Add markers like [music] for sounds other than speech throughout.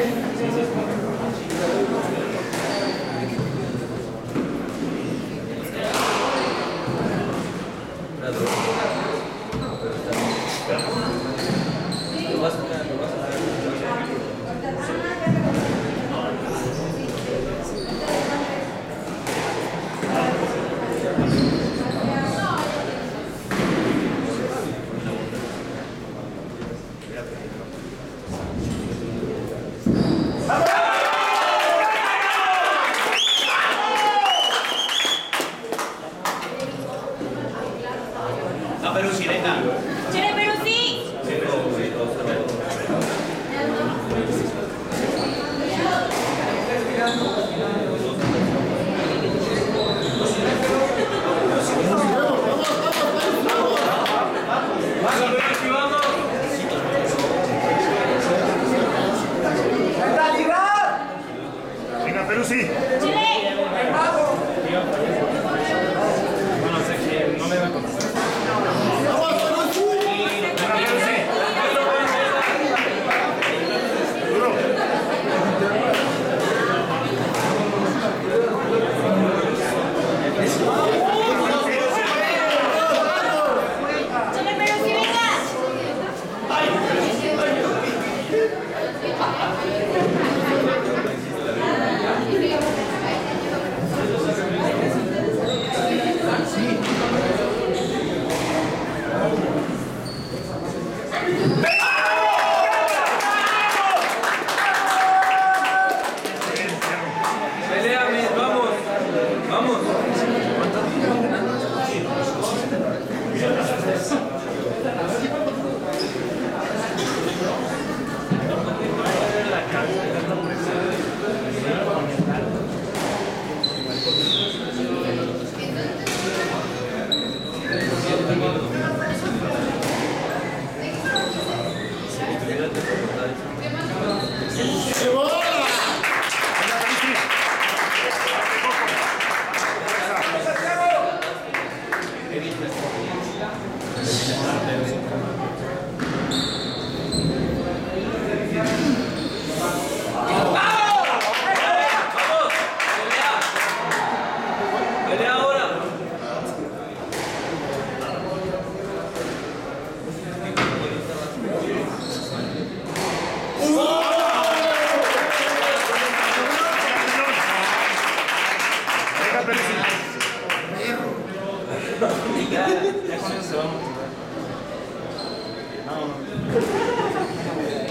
Gracias.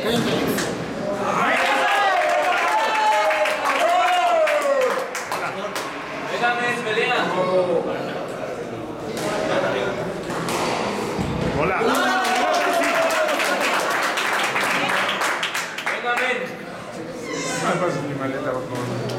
Venga, men. Me pasa mi maleta, por favor.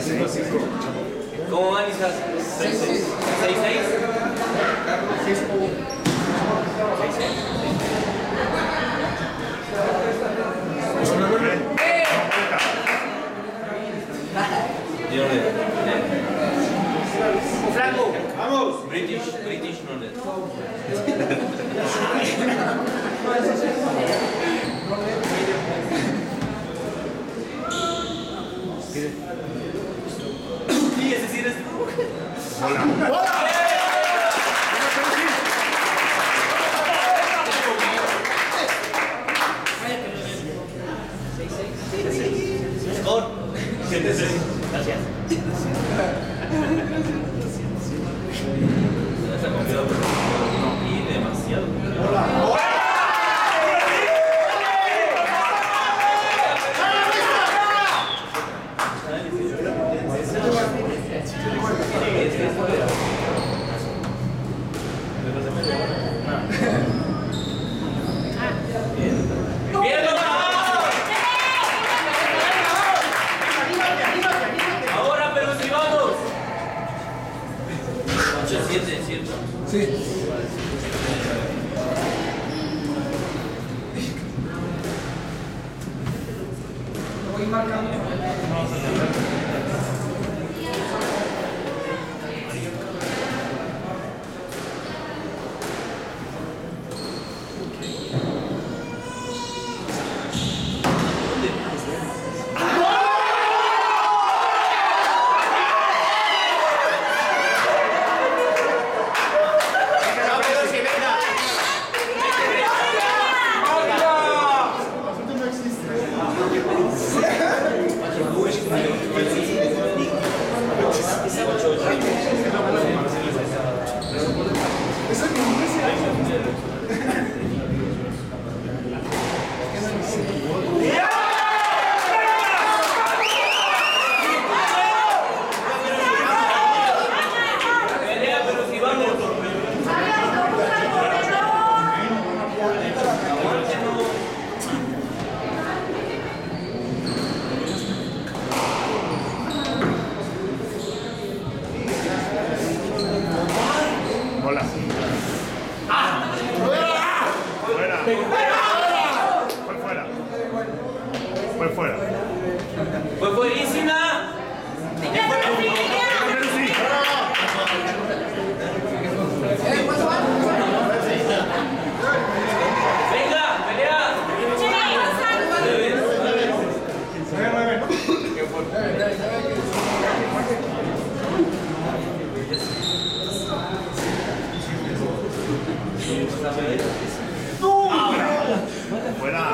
6 6 ¿Cómo van, Isas? 6 6 6 6 Franco, vamos. British, British no [laughs] Hola. Marcano. Fuera.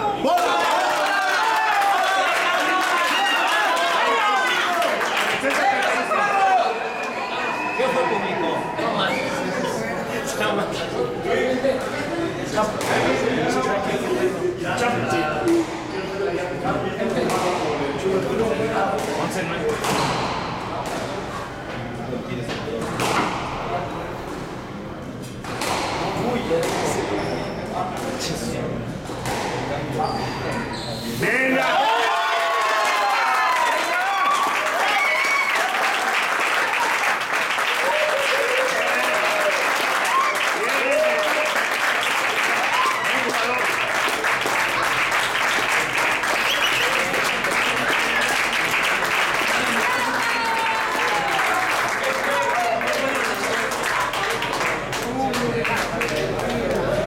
¿Qué fue público? Once Venga!